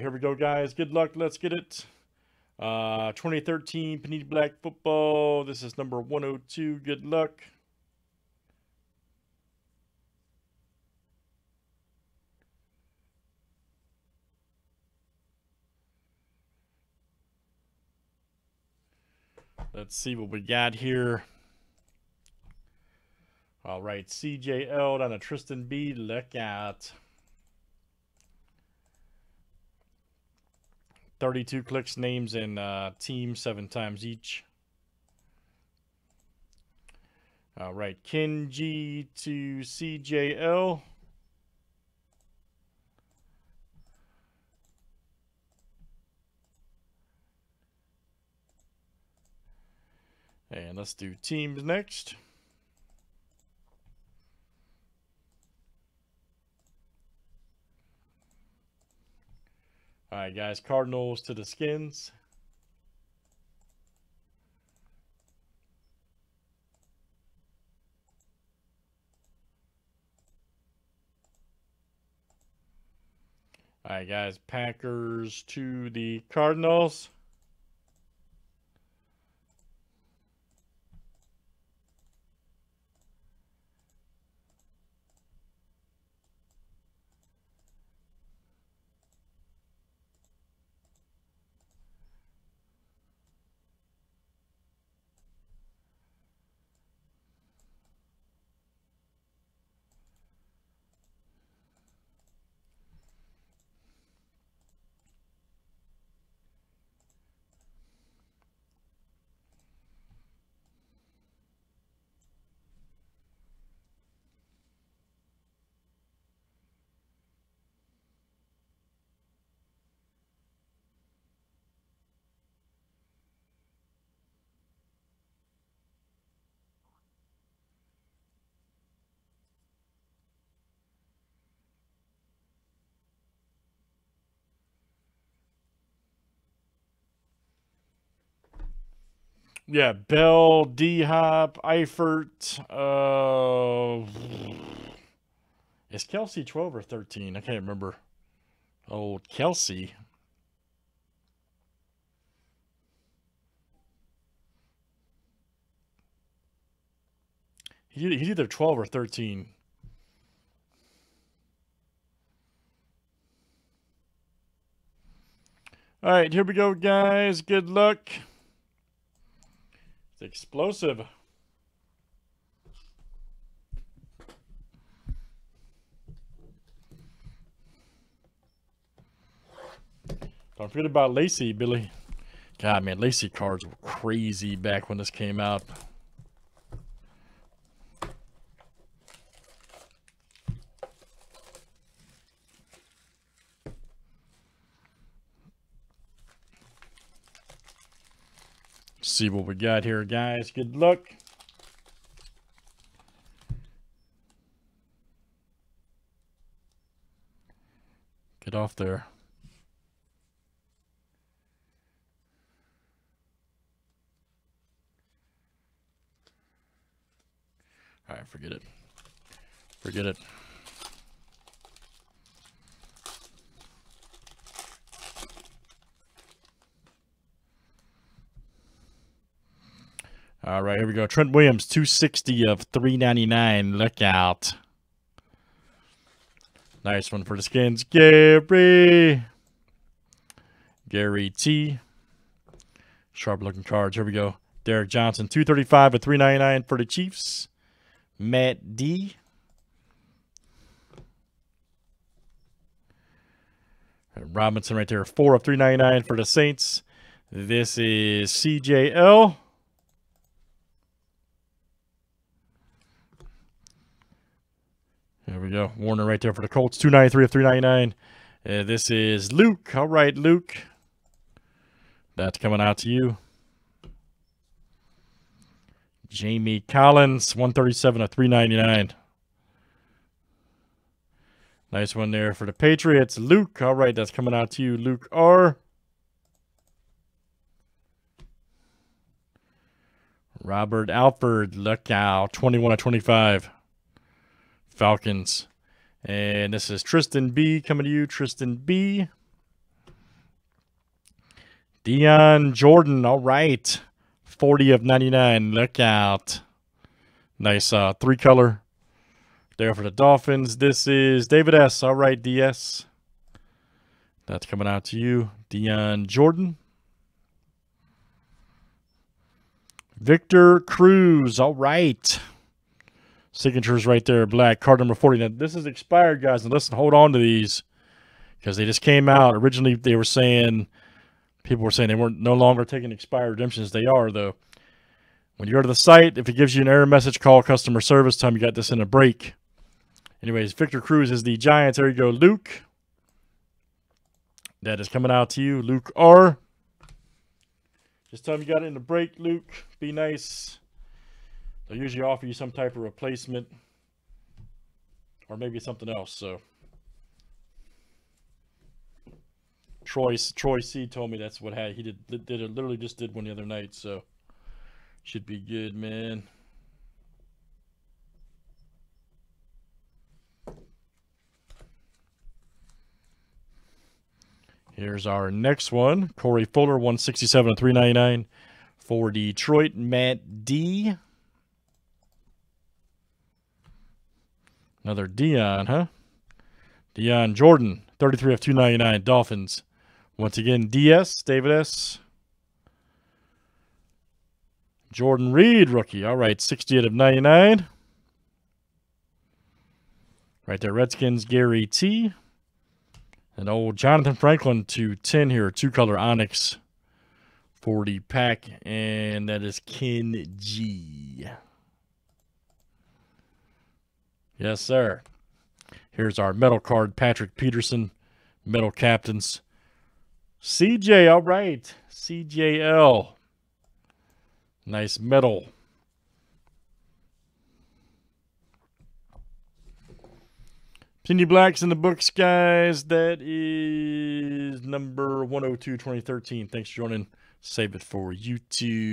right, here we go, guys. Good luck. Let's get it. Uh, 2013 Panini Black Football. This is number 102. Good luck. Let's see what we got here. All right, CJL down to Tristan B. Look out. 32 clicks, names, and uh, team seven times each. All right, Kenji to CJL. And let's do teams next. All right, guys. Cardinals to the Skins. All right, guys. Packers to the Cardinals. Yeah, Bell, D Hop, Eifert. Uh, is Kelce 12 or 13? I can't remember. Oh, Kelce. he's either 12 or 13. All right, here we go, guys. Good luck. It's explosive. Don't forget about Lacy, Billy. God, man, Lacy cards were crazy back when this came out. See what we got here, guys. Good luck. Get off there. All right, forget it. Forget it. All right, here we go. Trent Williams, 260 of 399. Look out. Nice one for the skins. Gary. Gary T. Sharp looking cards. Here we go. Derrick Johnson, 235 of 399 for the Chiefs. Matt D. Robinson right there, 4 of 399 for the Saints. This is CJL. There we go. Werner right there for the Colts. 293 of 399. Uh, this is Luke. All right, Luke. That's coming out to you. Jamie Collins, 137 of 399. Nice one there for the Patriots. Luke. All right, that's coming out to you, Luke R. Robert Alford, look out. 21 of 25. Falcons. And this is Tristan B coming to you. Tristan B. Dion Jordan. All right. 40 of 99. Look out. Nice uh, three color there for the Dolphins. This is David S. All right, DS. That's coming out to you. Dion Jordan. Victor Cruz. All right. Signatures right there, black. Card number 40. Now, this is expired, guys. And listen, hold on to these because they just came out. Originally, they were saying, people were saying they weren't no longer taking expired redemptions. They are, though. When you go to the site, if it gives you an error message, call customer service. Time you got this in a break. Anyways, Victor Cruz is the Giants. There you go, Luke. That is coming out to you, Luke R. Just tell me you got it in the break, Luke. Be nice. They'll usually offer you some type of replacement or maybe something else. So Troy Troy C told me that's what had he did did it literally just did one the other night. So should be good, man. Here's our next one. Corey Fuller, 167 and 399 for Detroit. Matt D. Another Dion, huh? Dion Jordan, 33 of 299 Dolphins. Once again, DS, David S. Jordan Reed, rookie. All right, 68 of 99. Right there, Redskins, Gary T. And old Jonathan Franklin to 10 here, two color Onyx 40 pack. And that is Ken G. Yes, sir. Here's our metal card, Patrick Peterson, metal captains. CJ, all right. CJL. Nice metal. Cindy Black's in the books, guys. That is number 102 2013. Thanks for joining. Save it for YouTube.